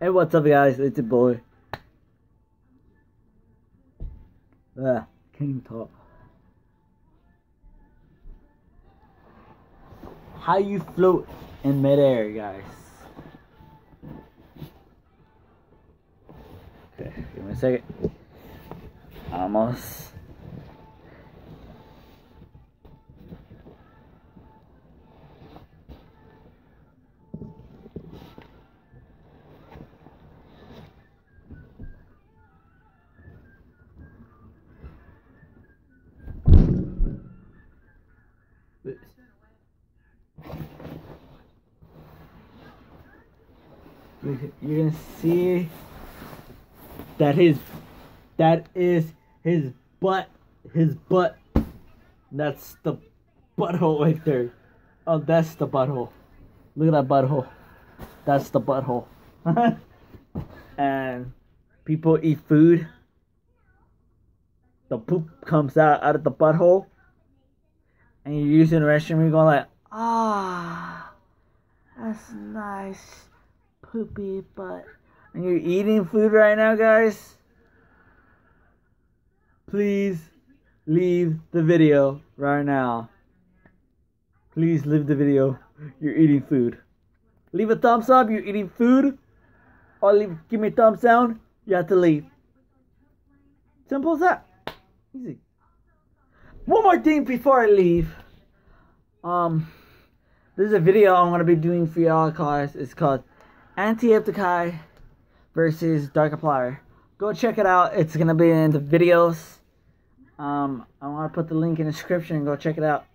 Hey, what's up, guys? It's your boy. Ah, even talk. How you float in midair, guys? Okay, give me a second. Almost. See that his that is his butt his butt. That's the butthole right there. Oh that's the butthole. Look at that butthole. That's the butthole. And people eat food. The poop comes out out of the butthole. And you're using the restroom you're going like ah that's nice poopy butt and you're eating food right now, guys, please leave the video right now. Please leave the video. You're eating food. Leave a thumbs up. You're eating food. Or leave, give me a thumbs down. You have to leave. Simple as that. Easy. One more thing before I leave. Um, there's a video I'm gonna be doing for y'all, guys. It's called Antisepticeye versus Darkiplier. Go check it out. It's gonna be in the videos. Um, I want to put the link in the description. and Go check it out.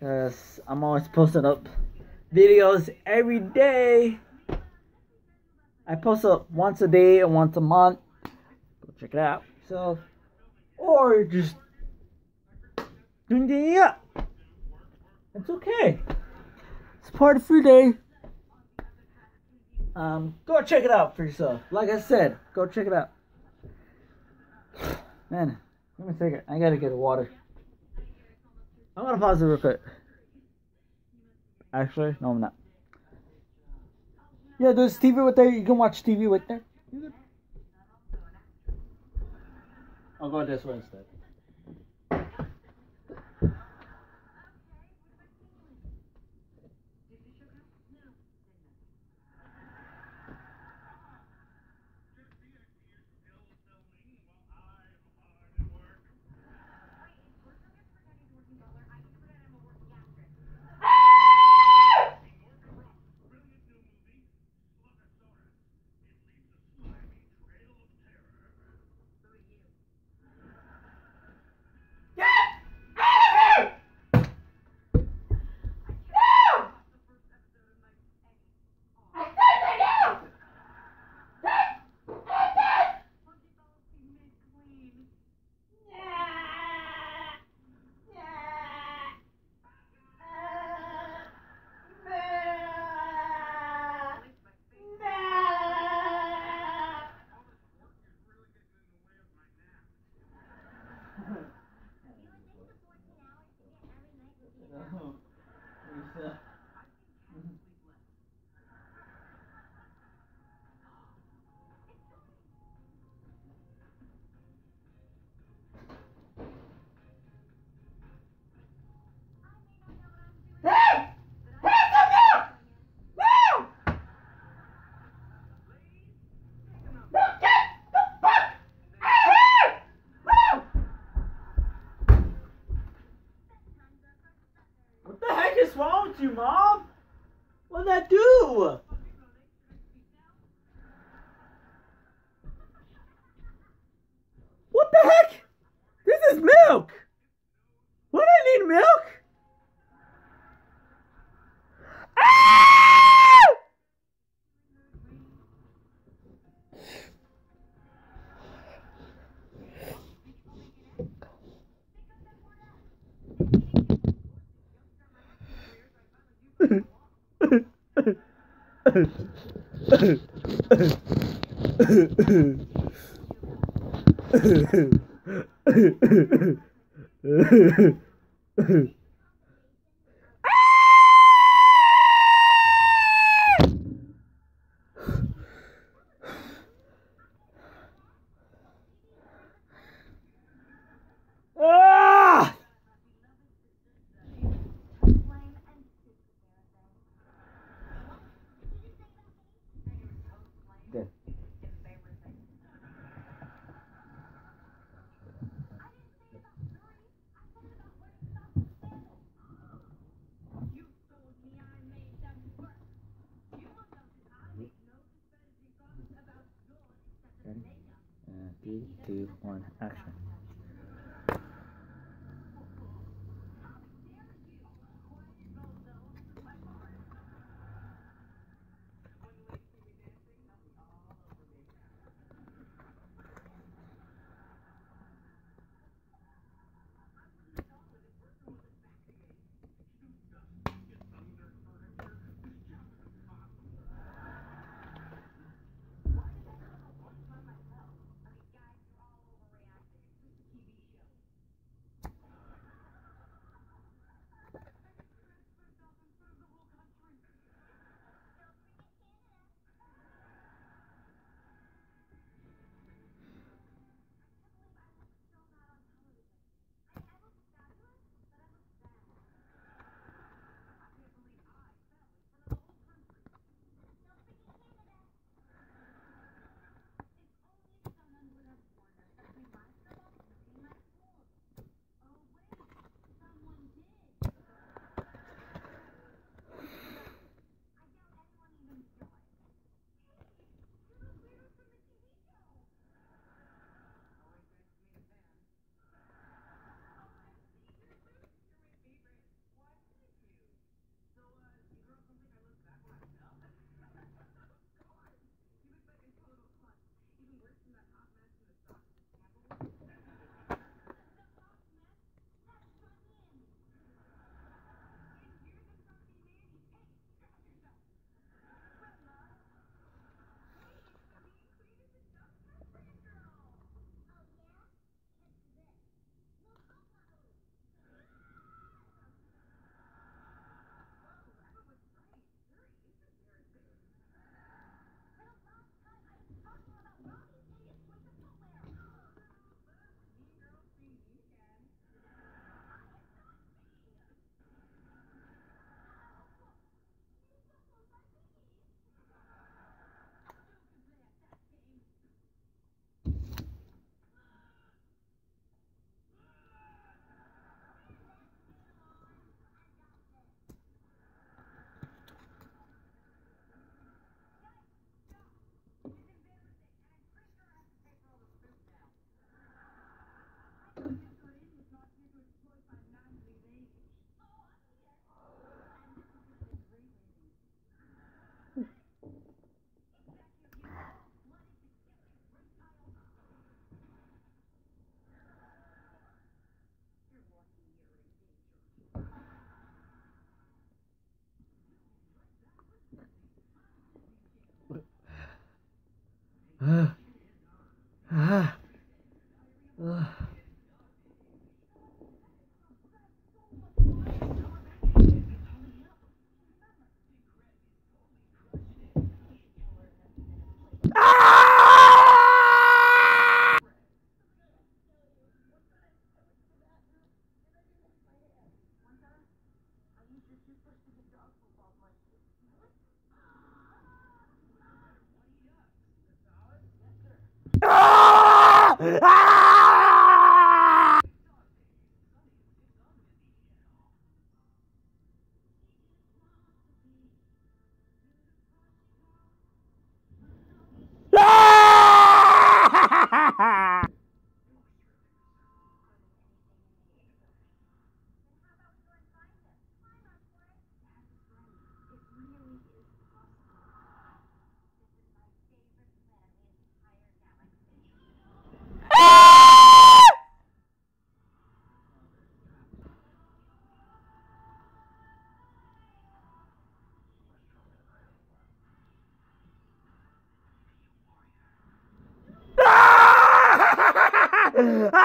Cause I'm always posting up videos every day. I post up once a day and once a month. Go check it out. So, or just doing the up. It's okay. It's part of free day. Um, go check it out for yourself. Like I said, go check it out. Man, let me second. I gotta get a water. I'm gonna pause it real quick. Actually, no, I'm not. Yeah, there's TV right there. You can watch TV right there. I'll go this way instead. With you, Mom? What'd that do? Uh-huh. two, one, action. Ah. Ah! ah!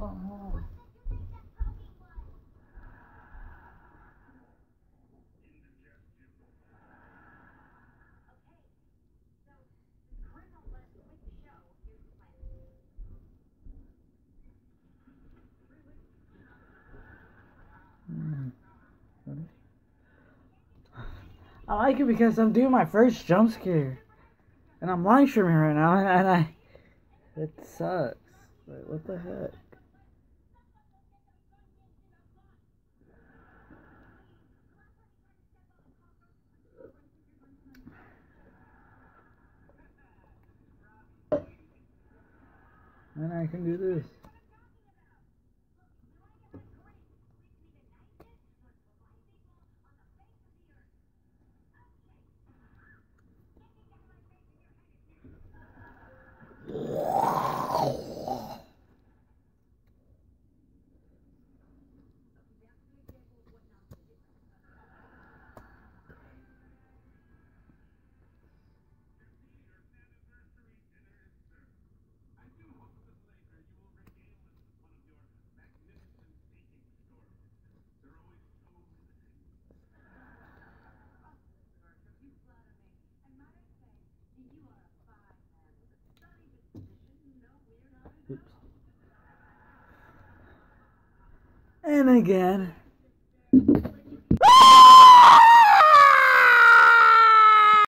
Hold on. I like it because I'm doing my first jump scare. And I'm live streaming right now and I it sucks. Like what the heck? And I can do this. Again.